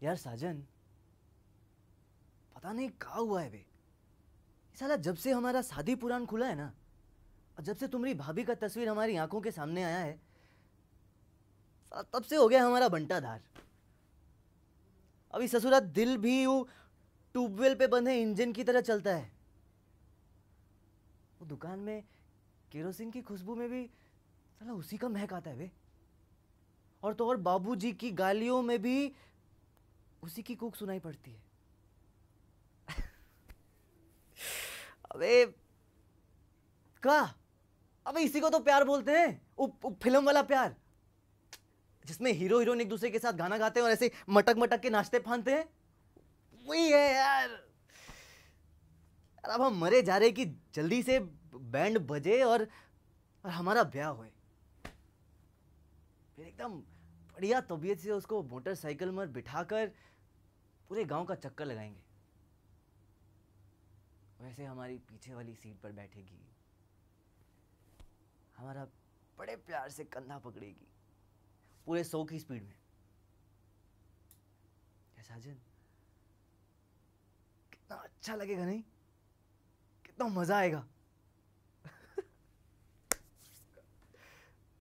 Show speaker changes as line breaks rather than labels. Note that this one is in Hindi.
यार साजन, पता नहीं कहा हुआ है बे। साला जब से हमारा शादी पुराण खुला है ना, और जब से तुम्हारी भाभी का तस्वीर हमारी आँखों के सामने आया है तब से हो गया हमारा बंटाधार। अभी ससुरा दिल भी वो ट्यूबवेल पे बंधे इंजन की तरह चलता है। वो दुकान में केरोसिन की खुशबू में भी साला उसी का महक आता है बे। और तो और बाबूजी की गालियों में भी उसी की कूक सुनाई पड़ती है। अबे का अबे इसी को तो प्यार बोलते हैं। उ, उ, फ़िल्म वाला प्यार। जिसमें हीरो हीरोइन एक दूसरे के साथ गाना गाते हैं और ऐसे मटक मटक के नाचते फानते हैं। वही है यार। यार अब हम मरे जा रहे कि जल्दी से बैंड बजे और और हमारा ब्याह होए। फिर एकदम बढ़िया तबीयत से उसको मोटरसाइकिल में बिठाकर पूरे गाँव का चक्कर लगाएँगे। वैसे हमारी पीछे वाली सीट पर बैठेगी। हमारा बड़े प्यार से कंधा पकड़ेगी। पूरे सौ की स्पीड में। साजन? कितना अच्छा लगेगा नहीं? कितना मज़ा आएगा।